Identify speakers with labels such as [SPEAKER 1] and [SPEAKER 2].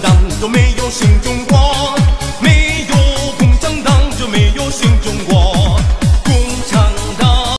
[SPEAKER 1] 党就没有新中国没有共产党就没有新中国